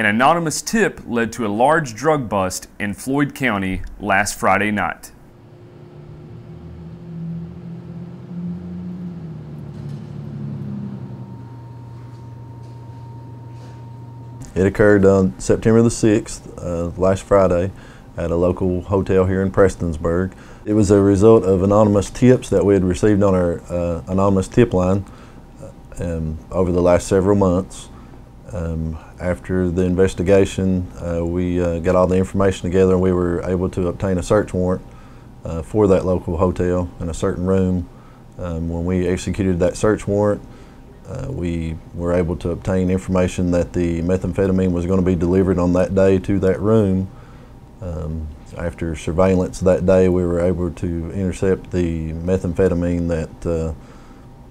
An anonymous tip led to a large drug bust in Floyd County last Friday night. It occurred on September the 6th, uh, last Friday, at a local hotel here in Prestonsburg. It was a result of anonymous tips that we had received on our uh, anonymous tip line uh, over the last several months. Um, after the investigation, uh, we uh, got all the information together and we were able to obtain a search warrant uh, for that local hotel in a certain room. Um, when we executed that search warrant, uh, we were able to obtain information that the methamphetamine was going to be delivered on that day to that room. Um, after surveillance that day, we were able to intercept the methamphetamine that uh,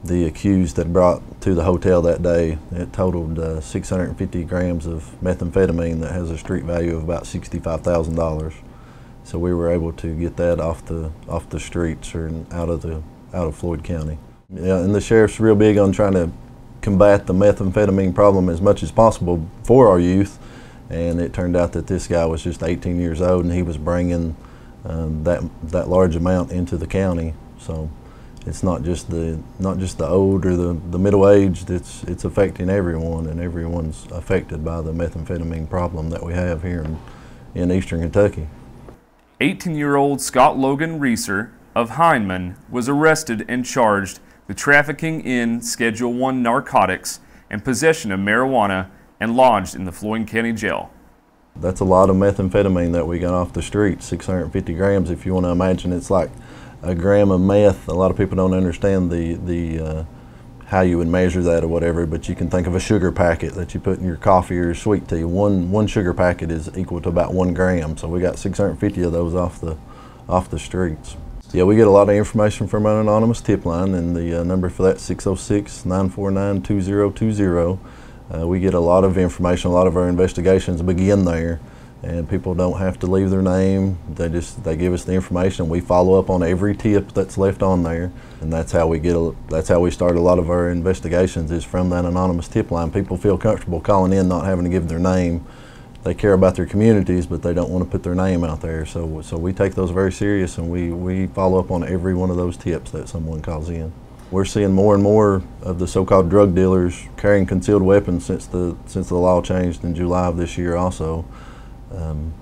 the accused had brought to the hotel that day. It totaled uh, 650 grams of methamphetamine that has a street value of about $65,000. So we were able to get that off the off the streets or out of the out of Floyd County. Yeah, and the sheriff's real big on trying to combat the methamphetamine problem as much as possible for our youth. And it turned out that this guy was just 18 years old and he was bringing um, that, that large amount into the county. So it's not just the, not just the old or the, the middle-aged, it's, it's affecting everyone and everyone's affected by the methamphetamine problem that we have here in, in eastern Kentucky. 18-year-old Scott Logan Reeser of Hindman was arrested and charged with trafficking in Schedule 1 narcotics, and possession of marijuana and lodged in the Floyd County Jail. That's a lot of methamphetamine that we got off the street, 650 grams. If you want to imagine, it's like a gram of meth. A lot of people don't understand the, the uh, how you would measure that or whatever, but you can think of a sugar packet that you put in your coffee or your sweet tea. One, one sugar packet is equal to about one gram, so we got 650 of those off the, off the streets. Yeah, we get a lot of information from an anonymous tip line, and the uh, number for that 606-949-2020. Uh, we get a lot of information. A lot of our investigations begin there, and people don't have to leave their name. They just they give us the information. We follow up on every tip that's left on there, and that's how we get. A, that's how we start a lot of our investigations is from that anonymous tip line. People feel comfortable calling in, not having to give their name they care about their communities, but they don't want to put their name out there. So, so we take those very serious, and we, we follow up on every one of those tips that someone calls in. We're seeing more and more of the so-called drug dealers carrying concealed weapons since the since the law changed in July of this year. Also, um,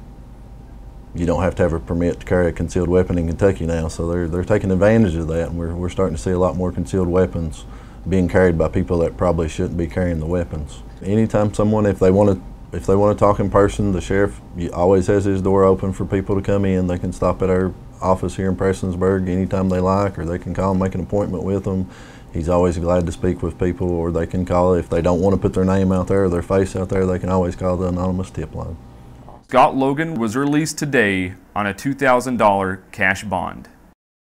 you don't have to have a permit to carry a concealed weapon in Kentucky now, so they're they're taking advantage of that, and we're we're starting to see a lot more concealed weapons being carried by people that probably shouldn't be carrying the weapons. Anytime someone, if they want to if they want to talk in person, the sheriff always has his door open for people to come in. They can stop at our office here in Prestonsburg anytime they like, or they can call and make an appointment with them. He's always glad to speak with people, or they can call if they don't want to put their name out there or their face out there. They can always call the anonymous tip line. Scott Logan was released today on a $2,000 cash bond.